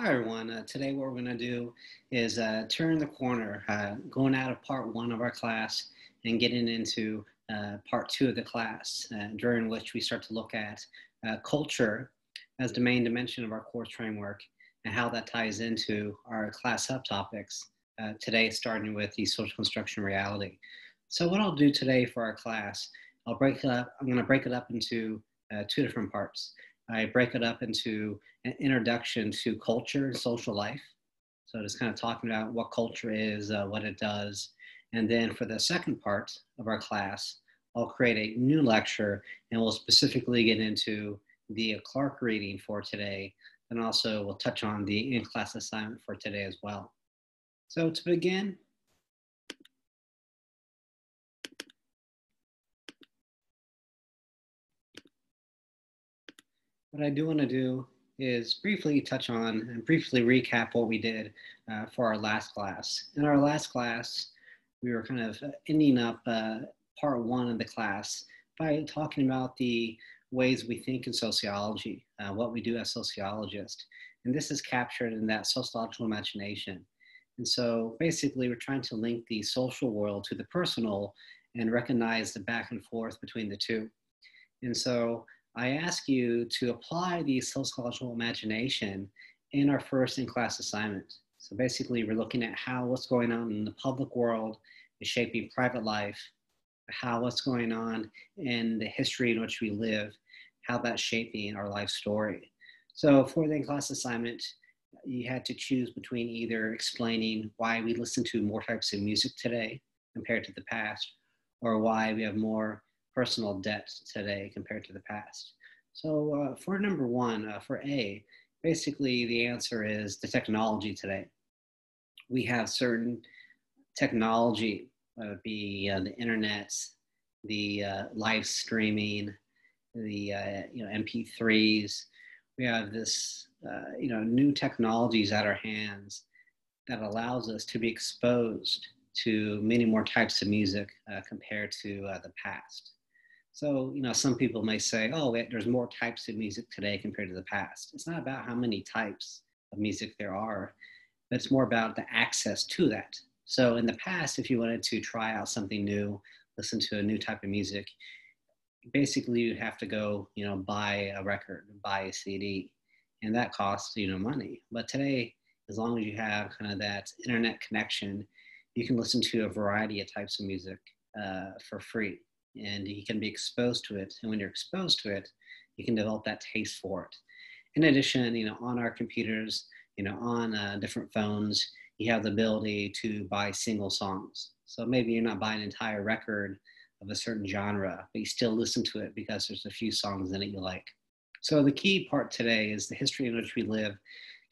Hi, everyone. Uh, today, what we're going to do is uh, turn the corner, uh, going out of part one of our class and getting into uh, part two of the class, uh, during which we start to look at uh, culture as the main dimension of our course framework and how that ties into our class subtopics. today, starting with the social construction reality. So, what I'll do today for our class, I'll break it up. I'm going to break it up into two different parts. I break it up into an introduction to culture and social life. So just kind of talking about what culture is, uh, what it does. And then for the second part of our class, I'll create a new lecture and we'll specifically get into the Clark reading for today. And also we'll touch on the in-class assignment for today as well. So to begin, what I do want to do is briefly touch on and briefly recap what we did uh, for our last class. In our last class, we were kind of ending up uh, part one of the class by talking about the ways we think in sociology, uh, what we do as sociologists. And this is captured in that sociological imagination. And so basically, we're trying to link the social world to the personal and recognize the back and forth between the two. And so I ask you to apply the sociological imagination in our first in-class assignment. So basically, we're looking at how what's going on in the public world is shaping private life, how what's going on in the history in which we live, how that's shaping our life story. So for the in-class assignment, you had to choose between either explaining why we listen to more types of music today compared to the past, or why we have more personal debt today compared to the past? So uh, for number one, uh, for A, basically the answer is the technology today. We have certain technology, it be uh, the internet, the uh, live streaming, the uh, you know MP3s. We have this uh, you know new technologies at our hands that allows us to be exposed to many more types of music compared to the past. So, you know, some people may say, oh, there's more types of music today compared to the past. It's not about how many types of music there are, but it's more about the access to that. So, in the past, if you wanted to try out something new, listen to a new type of music, basically you'd have to go, you know, buy a record, buy a CD, and that costs, you know, money. But today, as long as you have kind of that internet connection, you can listen to a variety of types of music uh, for free and you can be exposed to it. And when you're exposed to it, you can develop that taste for it. In addition, you know, on our computers, you know, on uh, different phones, you have the ability to buy single songs. So maybe you're not buying an entire record of a certain genre, but you still listen to it because there's a few songs in it you like. So the key part today is the history in which we live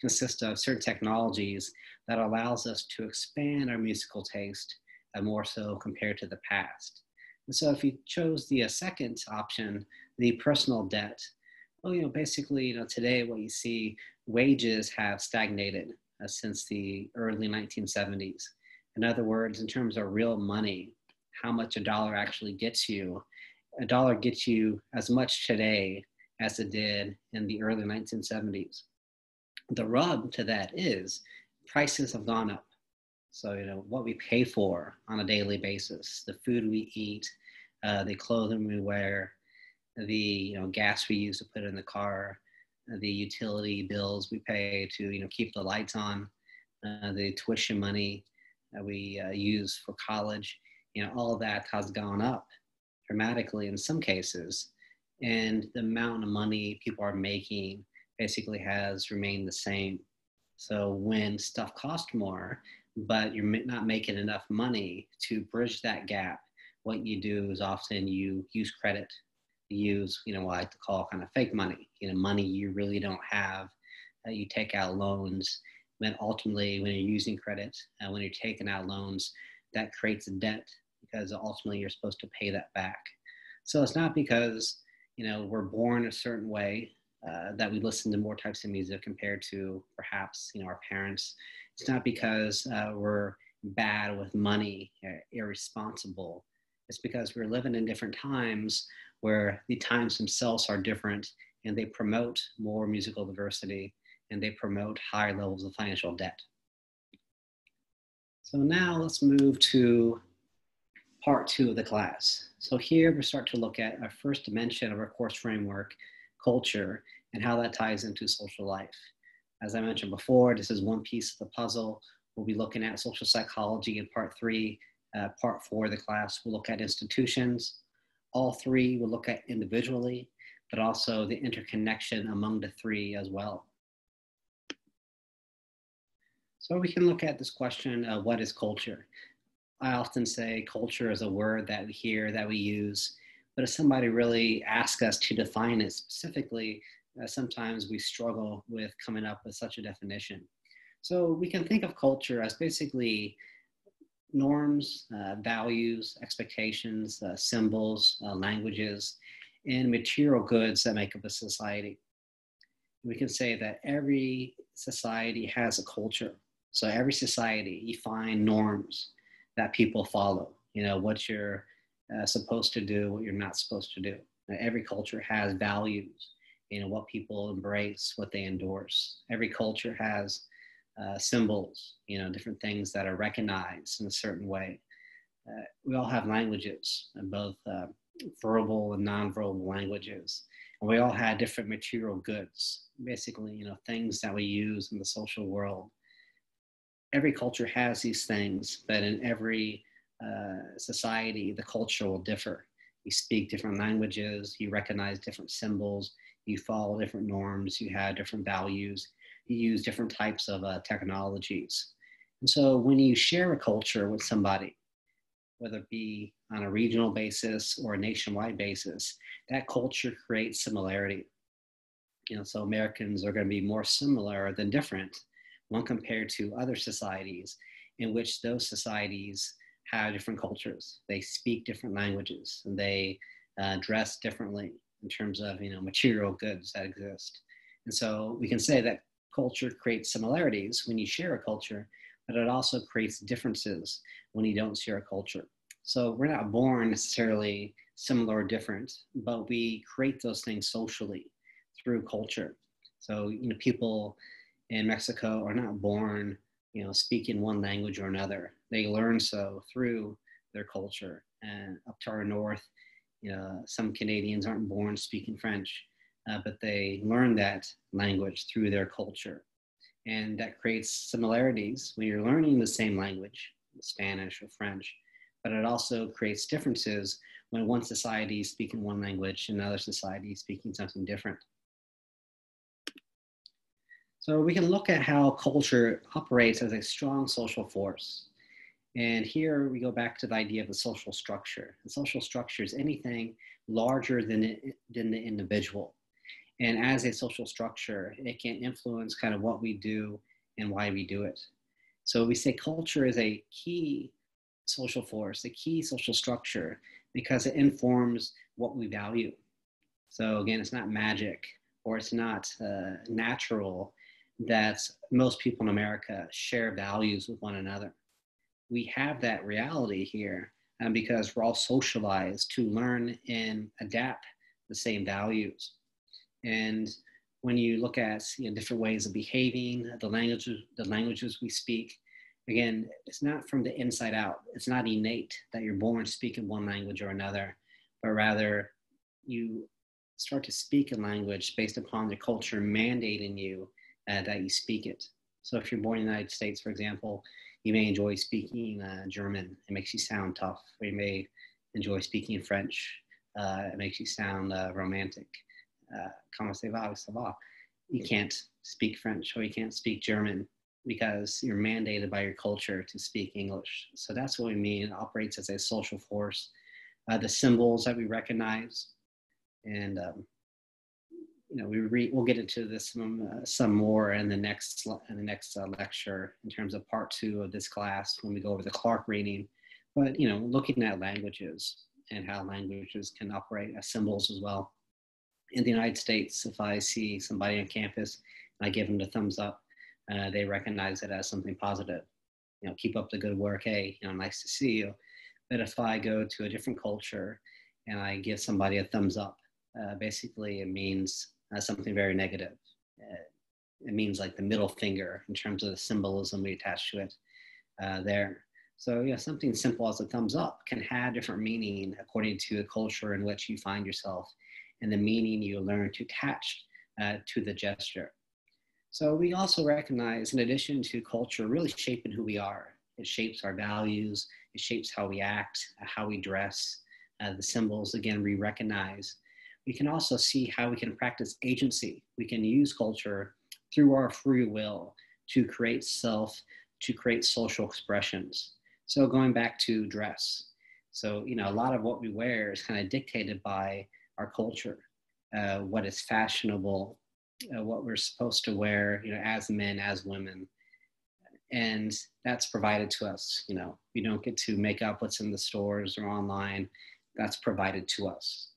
consists of certain technologies that allows us to expand our musical taste uh, more so compared to the past. And so if you chose the uh, second option, the personal debt, well, you know, basically, you know, today what you see, wages have stagnated uh, since the early 1970s. In other words, in terms of real money, how much a dollar actually gets you, a dollar gets you as much today as it did in the early 1970s. The rub to that is prices have gone up. So, you know, what we pay for on a daily basis, the food we eat, uh, the clothing we wear, the you know, gas we use to put in the car, the utility bills we pay to you know, keep the lights on, uh, the tuition money that we uh, use for college, you know, all that has gone up dramatically in some cases. And the amount of money people are making basically has remained the same. So when stuff costs more, but you're not making enough money to bridge that gap, what you do is often you use credit, you use, you know, what I like to call kind of fake money, you know, money you really don't have. Uh, you take out loans, And ultimately when you're using credit, uh, when you're taking out loans, that creates a debt because ultimately you're supposed to pay that back. So it's not because, you know, we're born a certain way uh, that we listen to more types of music compared to perhaps you know our parents. It's not because uh, we're bad with money, uh, irresponsible. It's because we're living in different times where the times themselves are different and they promote more musical diversity and they promote higher levels of financial debt. So now let's move to part two of the class. So here we start to look at our first dimension of our course framework, culture, and how that ties into social life. As I mentioned before, this is one piece of the puzzle. We'll be looking at social psychology in part three. Uh, part four of the class, we'll look at institutions. All three we'll look at individually, but also the interconnection among the three as well. So we can look at this question of what is culture? I often say culture is a word that we hear, that we use, but if somebody really asks us to define it specifically, uh, sometimes we struggle with coming up with such a definition. So we can think of culture as basically norms, uh, values, expectations, uh, symbols, uh, languages, and material goods that make up a society. We can say that every society has a culture. So every society, you find norms that people follow. You know, what you're uh, supposed to do, what you're not supposed to do. every culture has values you know what people embrace what they endorse every culture has uh, symbols you know different things that are recognized in a certain way. Uh, we all have languages both uh, verbal and non-verbal languages. And we all have different material goods basically you know things that we use in the social world. Every culture has these things but in every uh, society the culture will differ. You speak different languages you recognize different symbols you follow different norms, you have different values, use different types of uh, technologies. And so when you share a culture with somebody, whether it be on a regional basis or a nationwide basis, that culture creates similarity. You know, so Americans are going to be more similar than different when compared to other societies in which those societies have different cultures. They speak different languages and they uh, dress differently in terms of you know material goods that exist. And so we can say that culture creates similarities when you share a culture, but it also creates differences when you don't share a culture. So we're not born necessarily similar or different, but we create those things socially through culture. So you know people in Mexico are not born you know speaking one language or another. They learn so through their culture. And up to our north, you know, some Canadians aren't born speaking French, uh, but they learn that language through their culture. And that creates similarities when you're learning the same language, Spanish or French, but it also creates differences when one society is speaking one language and another society is speaking something different. So we can look at how culture operates as a strong social force. And here we go back to the idea of the social structure. The social structure is anything larger than, it, than the individual. And as a social structure, it can influence kind of what we do and why we do it. So we say culture is a key social force, a key social structure, because it informs what we value. So again, it's not magic or it's not uh, natural that most people in America share values with one another we have that reality here um, because we're all socialized to learn and adapt the same values. And when you look at you know, different ways of behaving, the languages, the languages we speak, again, it's not from the inside out. It's not innate that you're born speaking one language or another, but rather you start to speak a language based upon the culture mandating you uh, that you speak it. So if you're born in the United States, for example, you may enjoy speaking uh, German. It makes you sound tough. Or you may enjoy speaking French. Uh, it makes you sound uh, romantic. Comment va, ça va. You can't speak French or you can't speak German because you're mandated by your culture to speak English. So that's what we mean. It operates as a social force. Uh, the symbols that we recognize and um, you know, we re, we'll get into this some, uh, some more in the next in the next uh, lecture in terms of part two of this class when we go over the Clark reading. But you know, looking at languages and how languages can operate as symbols as well. In the United States, if I see somebody on campus and I give them the thumbs up, uh, they recognize it as something positive. You know, keep up the good work. Hey, you know, nice to see you. But if I go to a different culture and I give somebody a thumbs up, uh, basically it means uh, something very negative. Uh, it means like the middle finger in terms of the symbolism we attach to it uh, there. So yeah, something simple as a thumbs up can have different meaning according to the culture in which you find yourself and the meaning you learn to attach uh, to the gesture. So we also recognize, in addition to culture really shaping who we are, it shapes our values, it shapes how we act, how we dress, uh, the symbols, again, we recognize. We can also see how we can practice agency. We can use culture through our free will to create self, to create social expressions. So going back to dress. So, you know, a lot of what we wear is kind of dictated by our culture, uh, what is fashionable, uh, what we're supposed to wear, you know, as men, as women. And that's provided to us. You know, we don't get to make up what's in the stores or online. That's provided to us.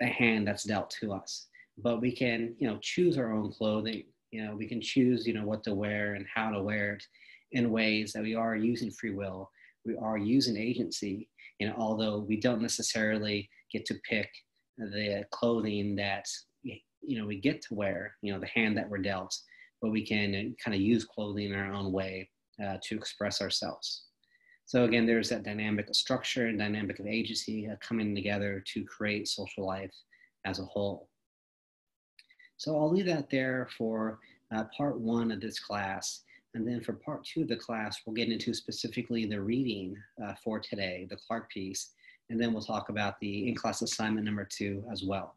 The hand that's dealt to us. But we can, you know, choose our own clothing. You know, we can choose, you know, what to wear and how to wear it in ways that we are using free will. We are using agency. Know, although we don't necessarily get to pick the clothing that you know we get to wear you know the hand that we're dealt but we can kind of use clothing in our own way uh, to express ourselves. So again there's that dynamic of structure and dynamic of agency uh, coming together to create social life as a whole. So i'll leave that there for uh, part one of this class. And then for part two of the class we'll get into specifically the reading uh, for today the Clark piece and then we'll talk about the in-class assignment number two as well